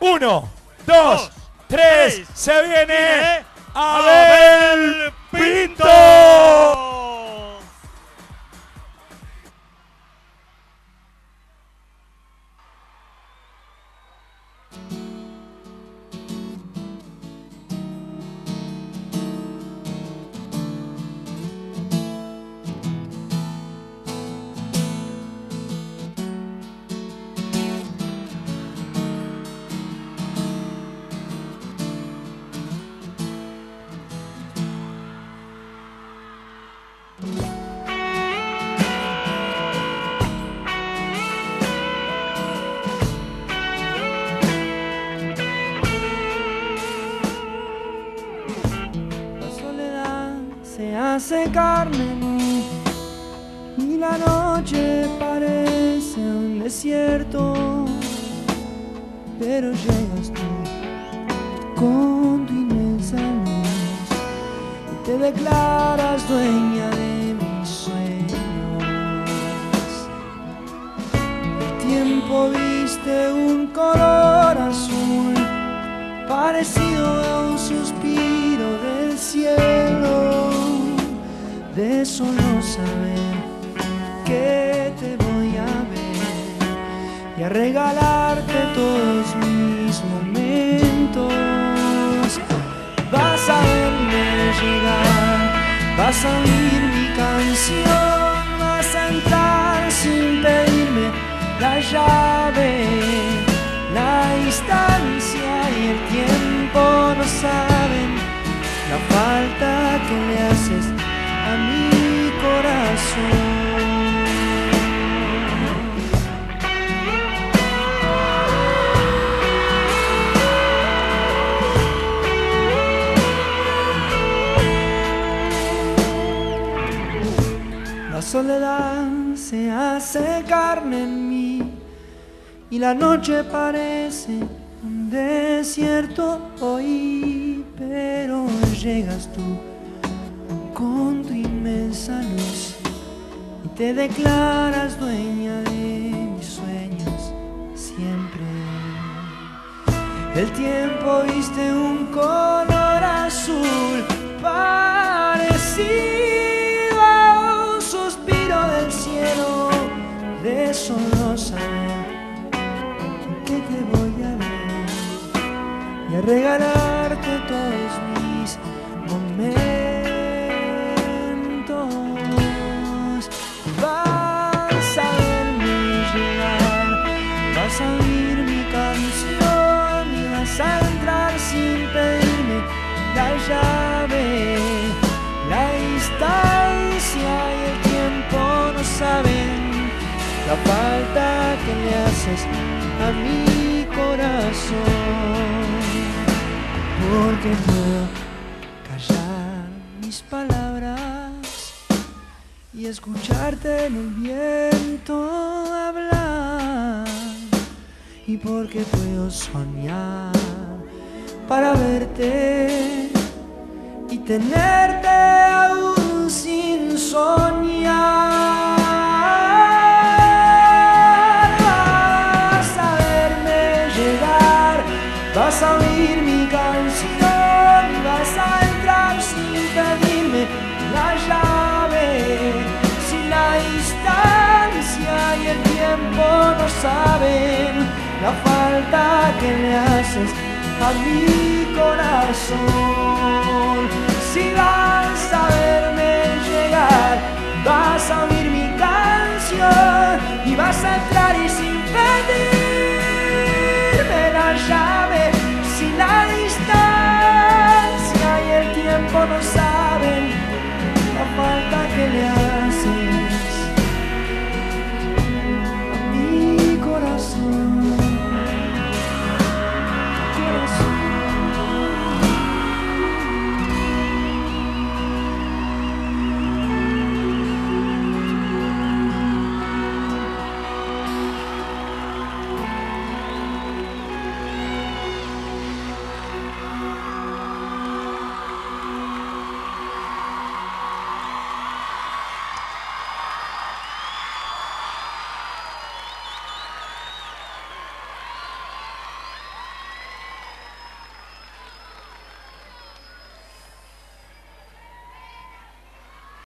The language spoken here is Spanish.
Uno, dos, tres, se viene Abel Pinto. Hace carne en mí y la noche parece un desierto, pero llegas tú con tu inmensa luz y te declaras dueña de mis sueños. El tiempo viste un color azul parecido a un suspiro del cielo, de solo saber que te voy a ver y a regalarte todos mis momentos. Vas a verme llegar, vas a oír mi canción, vas a entrar sin pedirme la llave la distancia y el tiempo no saben la falta que le haces soledad se hace carne en mí y la noche parece un desierto hoy, pero llegas tú con tu inmensa luz y te declaras dueña de mis sueños siempre. El tiempo viste un color que te voy a ver y a regalarte todos mis momentos. Vas a verme llegar, vas a oír mi canción y vas a entrar sin pedirme la llave. La distancia y el tiempo no saben la falta que le haces a mi corazón. Porque puedo callar mis palabras y escucharte en el viento hablar. Y porque puedo soñar para verte y tenerte aún sin soñar. Vas a oír mi canción y vas a entrar sin pedirme la llave. Si la distancia y el tiempo no saben la falta que le haces a mi corazón. Si vas a verme llegar, vas a oír mi canción y vas a entrar y sin